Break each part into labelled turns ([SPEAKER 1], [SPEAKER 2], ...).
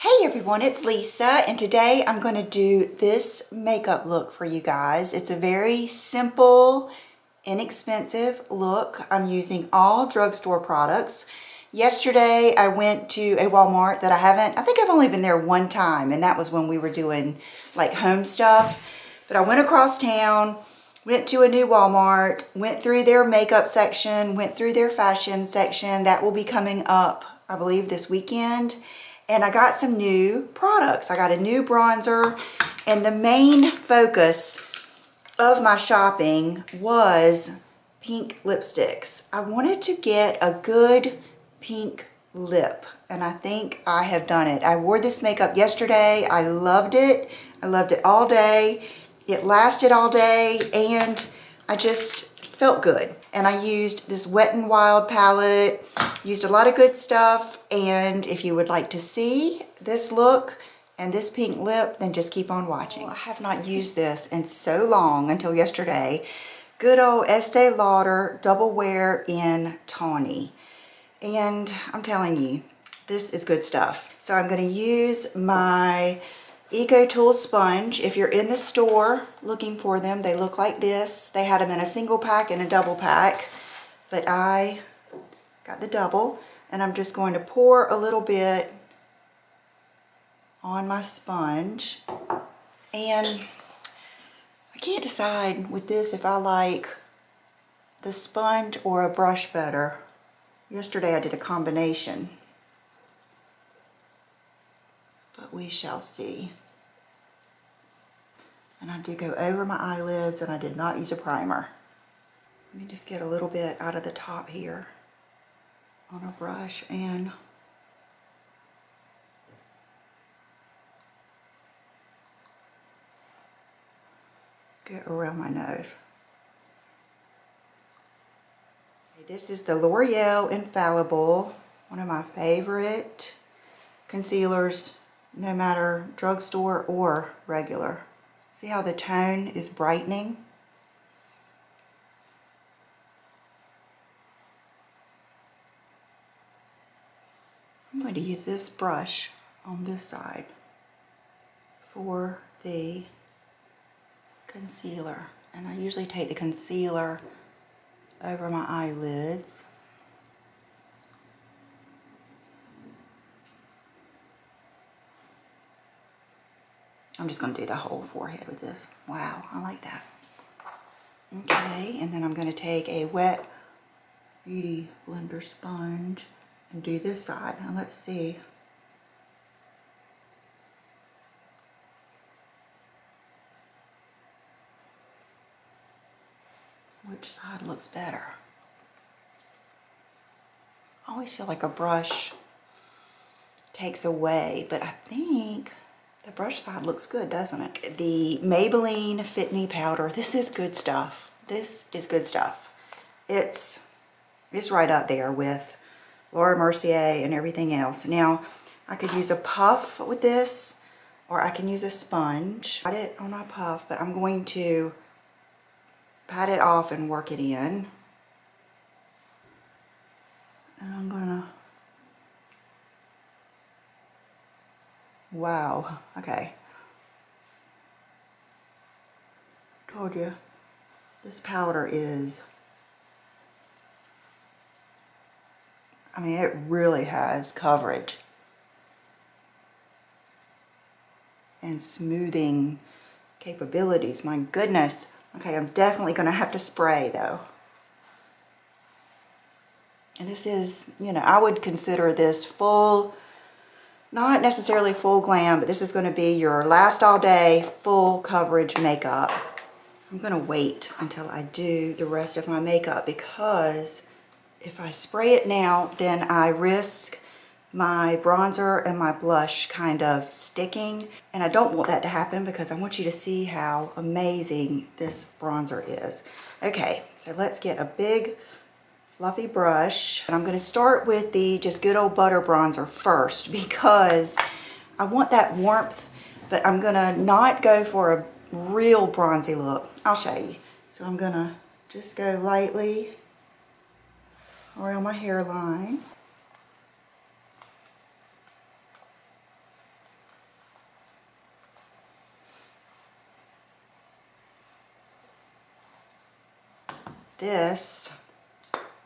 [SPEAKER 1] Hey everyone, it's Lisa and today I'm going to do this makeup look for you guys. It's a very simple, inexpensive look. I'm using all drugstore products. Yesterday I went to a Walmart that I haven't, I think I've only been there one time and that was when we were doing like home stuff. But I went across town, went to a new Walmart, went through their makeup section, went through their fashion section. That will be coming up, I believe, this weekend. And I got some new products. I got a new bronzer and the main focus of my shopping was pink lipsticks. I wanted to get a good pink lip and I think I have done it. I wore this makeup yesterday. I loved it. I loved it all day. It lasted all day and I just felt good. And I used this Wet n Wild palette, used a lot of good stuff. And if you would like to see this look and this pink lip, then just keep on watching. Oh, I have not used this in so long until yesterday. Good old Estee Lauder Double Wear in Tawny. And I'm telling you, this is good stuff. So I'm gonna use my EcoTool sponge. If you're in the store looking for them, they look like this. They had them in a single pack and a double pack, but I got the double and I'm just going to pour a little bit on my sponge and I can't decide with this if I like the sponge or a brush better. Yesterday I did a combination but we shall see. And I did go over my eyelids and I did not use a primer. Let me just get a little bit out of the top here on a brush and get around my nose. This is the L'Oreal Infallible, one of my favorite concealers no matter drugstore or regular. See how the tone is brightening? I'm going to use this brush on this side for the concealer. And I usually take the concealer over my eyelids. I'm just going to do the whole forehead with this. Wow, I like that. Okay, and then I'm going to take a wet Beauty Blender sponge and do this side. And let's see. Which side looks better? I always feel like a brush takes away, but I think the brush side looks good, doesn't it? The Maybelline Fit Me Powder. This is good stuff. This is good stuff. It's, it's right up there with Laura Mercier and everything else. Now, I could use a puff with this, or I can use a sponge. Got it on my puff, but I'm going to pat it off and work it in. And I'm gonna Wow, okay. Told you, this powder is, I mean, it really has coverage and smoothing capabilities. My goodness. Okay, I'm definitely going to have to spray though. And this is, you know, I would consider this full not necessarily full glam, but this is going to be your last all day full coverage makeup. I'm going to wait until I do the rest of my makeup because if I spray it now, then I risk my bronzer and my blush kind of sticking. And I don't want that to happen because I want you to see how amazing this bronzer is. Okay, so let's get a big fluffy brush. And I'm going to start with the just good old butter bronzer first because I want that warmth, but I'm going to not go for a real bronzy look. I'll show you. So I'm going to just go lightly around my hairline. This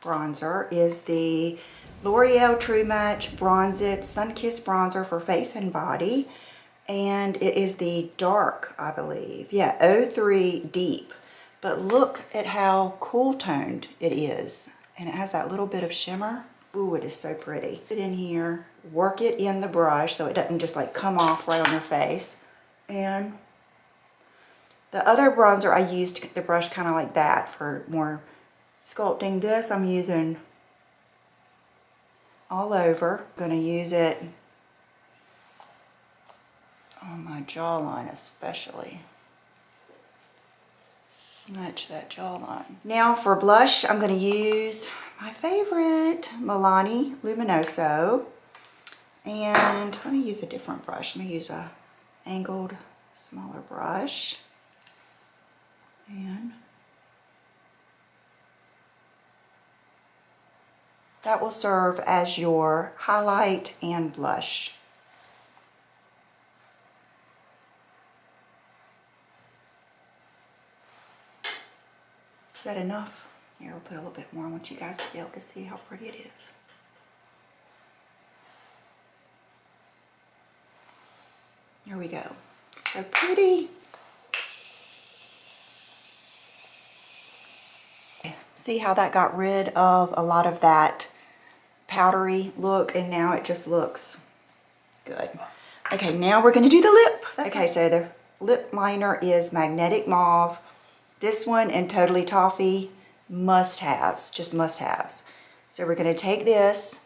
[SPEAKER 1] bronzer is the L'Oreal True Match Bronzed It Sunkissed Bronzer for Face and Body. And it is the dark, I believe. Yeah, 03 Deep. But look at how cool toned it is. And it has that little bit of shimmer. Ooh, it is so pretty. Put it in here, work it in the brush so it doesn't just like come off right on your face. And the other bronzer, I used the brush kind of like that for more sculpting. This I'm using all over. I'm going to use it on my jawline especially. Snatch that jawline. Now for blush, I'm going to use my favorite Milani Luminoso. And let me use a different brush. Let me use a angled smaller brush. And that will serve as your highlight and blush. Is that enough? Here, we'll put a little bit more. I want you guys to be able to see how pretty it is. There we go. So pretty. See how that got rid of a lot of that powdery look and now it just looks good. Okay, now we're gonna do the lip. That's okay, so the lip liner is Magnetic Mauve. This one and Totally Toffee, must-haves, just must-haves. So we're gonna take this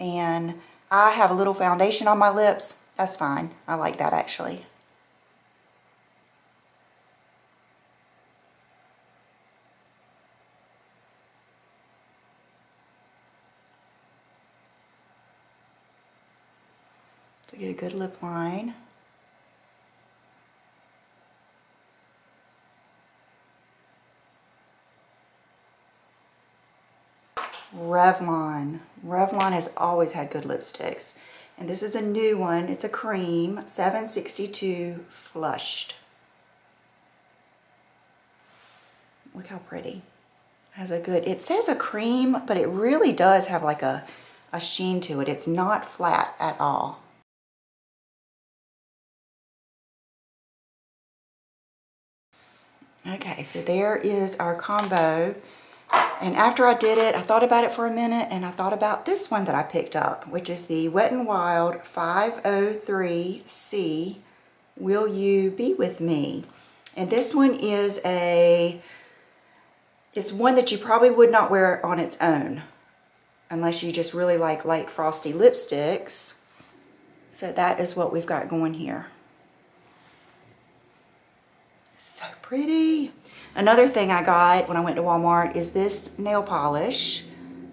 [SPEAKER 1] and I have a little foundation on my lips. That's fine, I like that actually. to get a good lip line. Revlon. Revlon has always had good lipsticks. And this is a new one. It's a cream, 762 Flushed. Look how pretty. Has a good, it says a cream, but it really does have like a, a sheen to it. It's not flat at all. Okay, so there is our combo. And after I did it, I thought about it for a minute and I thought about this one that I picked up, which is the Wet n Wild 503C Will You Be With Me? And this one is a, it's one that you probably would not wear on its own unless you just really like light frosty lipsticks. So that is what we've got going here. So pretty. Another thing I got when I went to Walmart is this nail polish.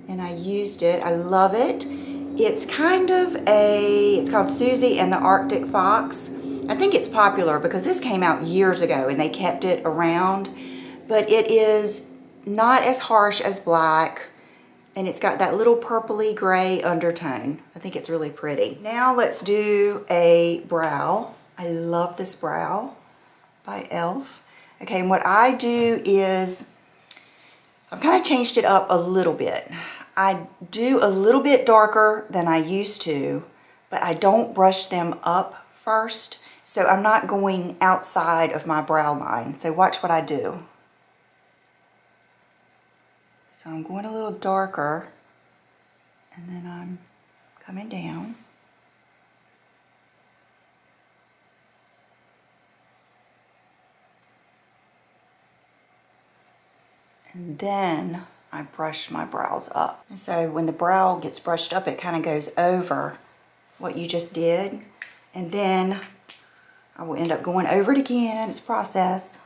[SPEAKER 1] And I used it. I love it. It's kind of a, it's called Suzi and the Arctic Fox. I think it's popular because this came out years ago and they kept it around. But it is not as harsh as black and it's got that little purpley gray undertone. I think it's really pretty. Now let's do a brow. I love this brow by e.l.f. Okay, and what I do is, I've kind of changed it up a little bit. I do a little bit darker than I used to, but I don't brush them up first. So I'm not going outside of my brow line. So watch what I do. So I'm going a little darker and then I'm coming down. Then I brush my brows up. And so when the brow gets brushed up, it kind of goes over what you just did. And then I will end up going over it again. It's process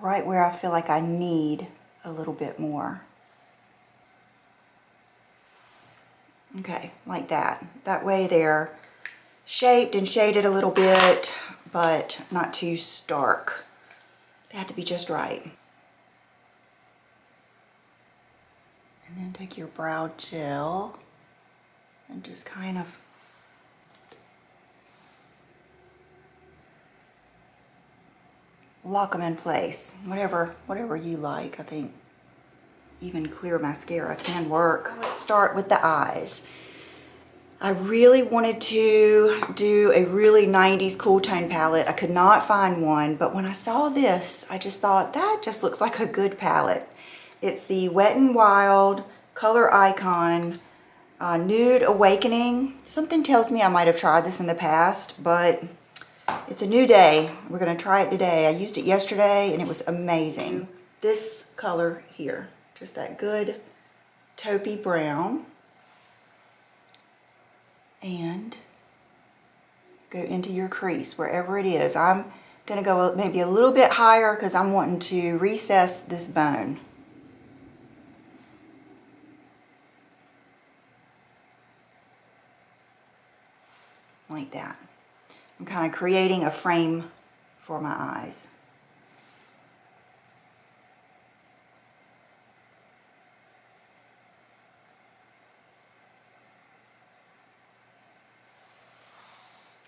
[SPEAKER 1] right where I feel like I need a little bit more. Okay, like that. That way they're shaped and shaded a little bit, but not too stark. They have to be just right. And then take your brow gel and just kind of lock them in place. Whatever, whatever you like, I think even clear mascara can work. Let's start with the eyes. I really wanted to do a really 90s cool tone palette. I could not find one, but when I saw this, I just thought that just looks like a good palette. It's the Wet n Wild Color Icon uh, Nude Awakening. Something tells me I might have tried this in the past, but it's a new day. We're gonna try it today. I used it yesterday and it was amazing. This color here, just that good taupey brown and go into your crease wherever it is. I'm going to go maybe a little bit higher because I'm wanting to recess this bone. Like that. I'm kind of creating a frame for my eyes.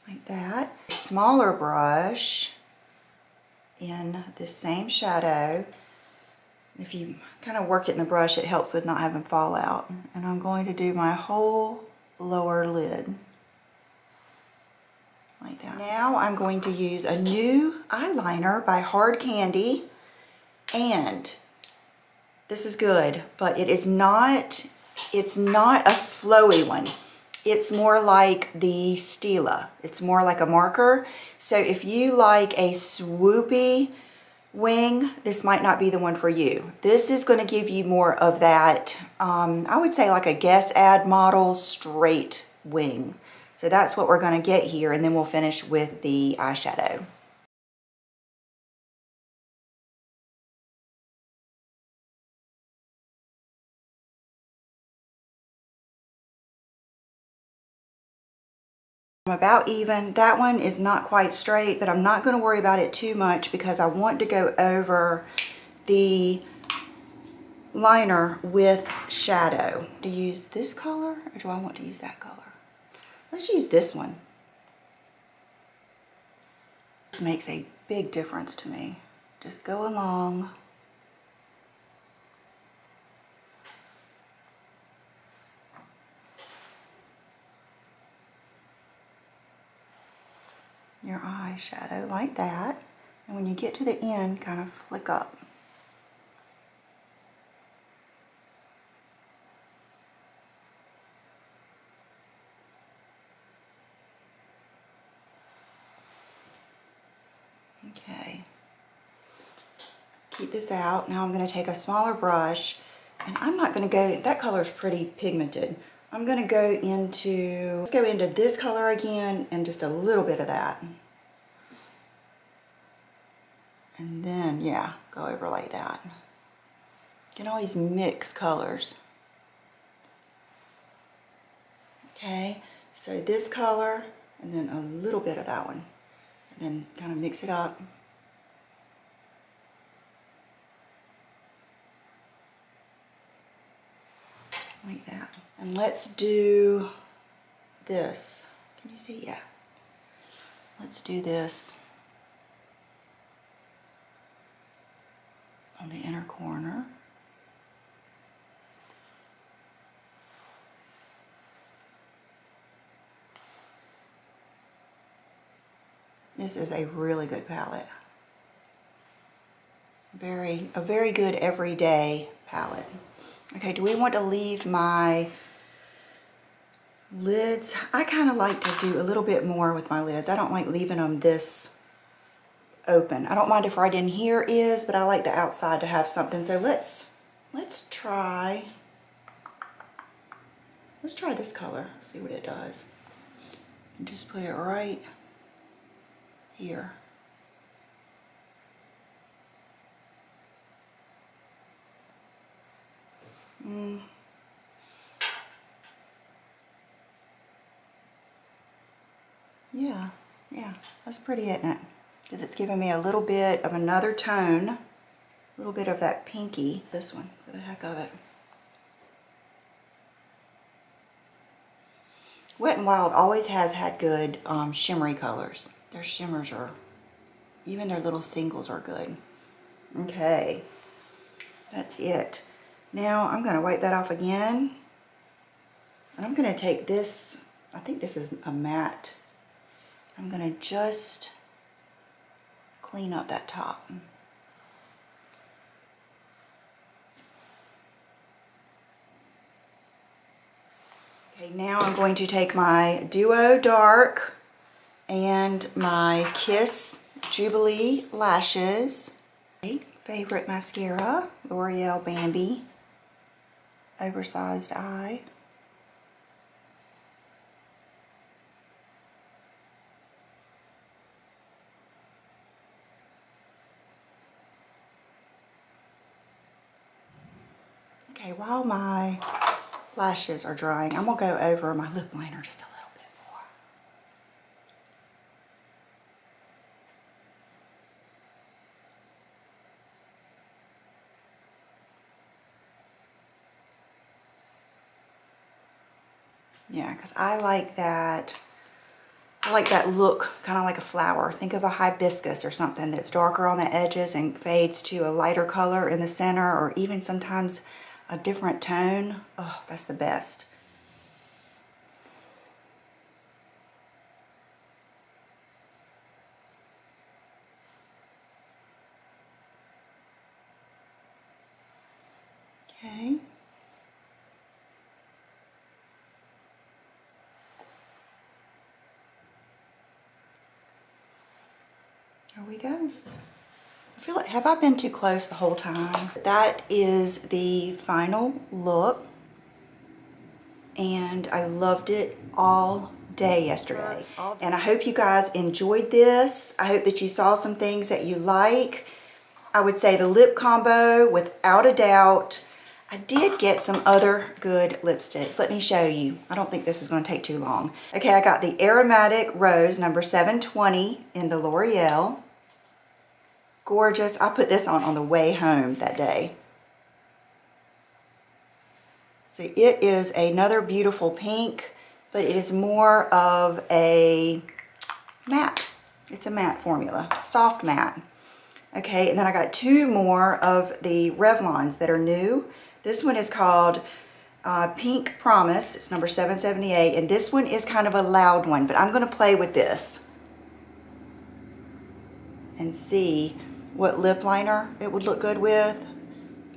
[SPEAKER 1] like that. Smaller brush in the same shadow. If you kind of work it in the brush, it helps with not having fallout. And I'm going to do my whole lower lid. Like that. Now I'm going to use a new eyeliner by Hard Candy. And this is good, but it is not, it's not a flowy one it's more like the Stila. It's more like a marker. So if you like a swoopy wing, this might not be the one for you. This is going to give you more of that, um, I would say like a Guess Ad model straight wing. So that's what we're going to get here and then we'll finish with the eyeshadow. I'm about even. That one is not quite straight, but I'm not going to worry about it too much because I want to go over the liner with shadow. To use this color or do I want to use that color? Let's use this one. This makes a big difference to me. Just go along your eyeshadow like that. And when you get to the end, kind of flick up. Okay. Keep this out. Now I'm going to take a smaller brush and I'm not going to go, that color is pretty pigmented. I'm going to go into, let's go into this color again and just a little bit of that. And then, yeah, go overlay that. You can always mix colors. Okay, so this color and then a little bit of that one. And then kind of mix it up. Like that. And let's do this. Can you see? Yeah. Let's do this on the inner corner. This is a really good palette. Very, a very good everyday palette. Okay, do we want to leave my lids? I kind of like to do a little bit more with my lids. I don't like leaving them this open. I don't mind if right in here is, but I like the outside to have something. So let's, let's try, let's try this color, see what it does. And just put it right here. Mm. Yeah, yeah, that's pretty, isn't it? Because it's giving me a little bit of another tone, a little bit of that pinky, this one, for the heck of it. Wet n Wild always has had good um, shimmery colors. Their shimmers are, even their little singles are good. Okay, that's it. Now I'm going to wipe that off again. And I'm going to take this, I think this is a matte. I'm going to just clean up that top. Okay, now I'm going to take my Duo Dark and my Kiss Jubilee Lashes. Favorite mascara, L'Oreal Bambi. Oversized eye. Okay, while my lashes are drying, I'm going to go over my lip liner just a little bit more. Yeah, because I like that, I like that look, kind of like a flower. Think of a hibiscus or something that's darker on the edges and fades to a lighter color in the center or even sometimes a different tone. Oh, that's the best. Okay. There we go. I feel like, have I been too close the whole time? That is the final look. And I loved it all day yesterday. And I hope you guys enjoyed this. I hope that you saw some things that you like. I would say the lip combo, without a doubt. I did get some other good lipsticks. Let me show you. I don't think this is going to take too long. Okay, I got the Aromatic Rose number 720 in the L'Oreal gorgeous. I put this on on the way home that day. See, it is another beautiful pink, but it is more of a matte. It's a matte formula, soft matte. Okay, and then I got two more of the Revlons that are new. This one is called uh, Pink Promise. It's number 778, and this one is kind of a loud one, but I'm going to play with this and see what lip liner it would look good with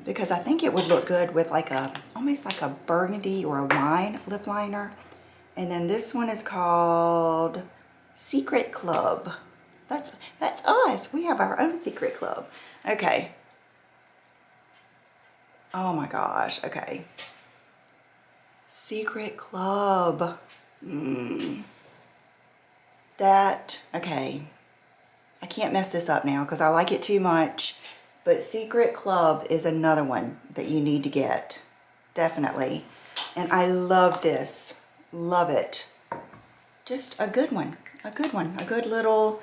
[SPEAKER 1] because I think it would look good with like a, almost like a burgundy or a wine lip liner. And then this one is called Secret Club. That's, that's us. We have our own secret club. Okay. Oh my gosh. Okay. Secret Club. Mm. That, okay. I can't mess this up now because I like it too much. But Secret Club is another one that you need to get. Definitely. And I love this. Love it. Just a good one. A good one. A good little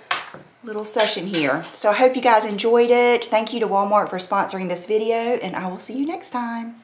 [SPEAKER 1] little session here. So I hope you guys enjoyed it. Thank you to Walmart for sponsoring this video and I will see you next time.